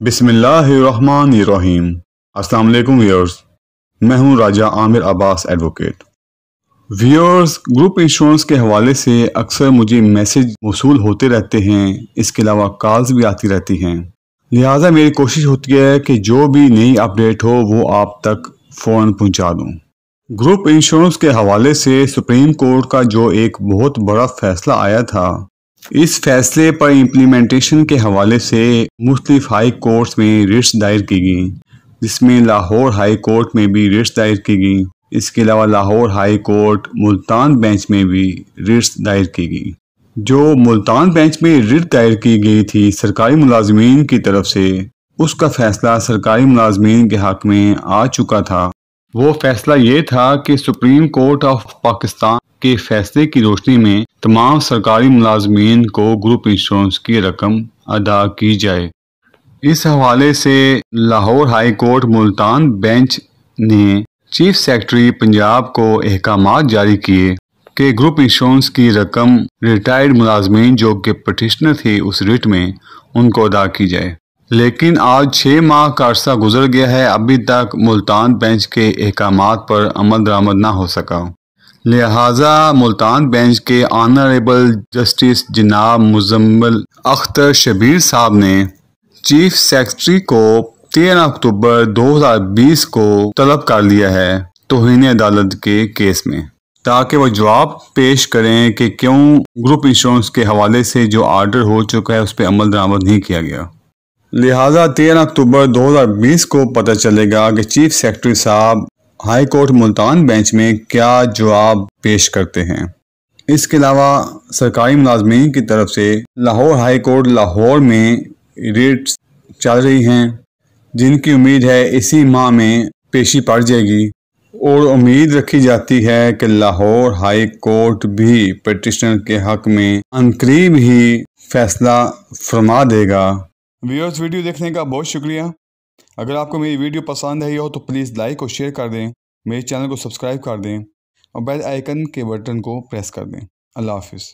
बिस्मिल्लाहिर्रहमानिर्रहीम। अस्सलाम वालेकुम व्यूअर्स। मैं हूँ Raja Aamir Abbas advocate. Viewers, group insurance के हवाले से अक्सर मुझे मैसेज मौसू होते रहते हैं, इसके अलावा कॉल्स भी आती रहती हैं। लिहाजा मेरी कोशिश होती है कि जो भी नई अपडेट हो, वो आप तक फ़ौरन पहुँचा दूँ। ग्रुप इंश्योरेंस के हवाले से सुप्रीम कोर्ट का जो एक बहुत बड़ा फैसला आया था इस फैसले पर इम्प्लीमेंटेशन के हवाले से मुख्तलिफ़ हाई कोर्ट्स में रिट्स दायर की गई, जिसमें लाहौर हाई कोर्ट में भी रिट्स दायर की गई। इसके अलावा Lahore high court Multan bench में भी रिट्स दायर की गई। जो मुल्तान बेंच में रिट दायर की गई थी सरकारी मुलाजमीन की तरफ़ से, उसका फैसला सरकारी मुलाजमीन के हक में आ चुका था। वो फैसला ये था कि सुप्रीम कोर्ट ऑफ़ पाकिस्तान के फैसले की रोशनी में तमाम सरकारी मुलाजमीन को ग्रुप इंश्योरेंस की रकम अदा की जाए। इस हवाले से Lahore high court Multan bench ने चीफ सेक्रेटरी पंजाब को अहकाम जारी किए कि ग्रुप इंश्योरेंस की रकम रिटायर्ड मुलाजमीन जो कि पटिशनर थे, उस रिट में उनको अदा की जाए। लेकिन आज छः माह का अरसा गुजर गया है, अभी तक मुल्तान बेंच के अहकाम पर अमल दरामद ना हो सका। लिहाजा मुल्तान बेंच के ऑनरेबल जस्टिस जनाब मुजम्मल अख्तर शबीर साहब ने चीफ सेक्रेटरी को तेरह अक्टूबर 2020 को तलब कर लिया है तोहन अदालत के केस में। ताकि वह जवाब पेश करें कि क्यों ग्रुप इंश्योरेंस के हवाले से जो आर्डर हो चुका है उस पर अमल दरामद नहीं किया गया। लिहाजा तेरह अक्टूबर 2020 को पता चलेगा कि चीफ सेक्रेटरी साहब हाई कोर्ट मुल्तान बेंच में क्या जवाब पेश करते हैं? इसके अलावा सरकारी मुलाजमीन की तरफ़ से लाहौर हाई कोर्ट लाहौर में रेट चल रही हैं, जिनकी उम्मीद है इसी माह में पेशी पड़ जाएगी। और उम्मीद रखी जाती है कि लाहौर हाई कोर्ट भी पटिशनर के हक में अनकरीब ही फैसला फरमा देगा। व्यूअर्स, वीडियो देखने का बहुत शुक्रिया। अगर आपको मेरी वीडियो पसंद आई हो तो प्लीज़ लाइक और शेयर कर दें। मेरे चैनल को सब्सक्राइब कर दें और बेल आइकन के बटन को प्रेस कर दें। अल्लाह हाफिज़।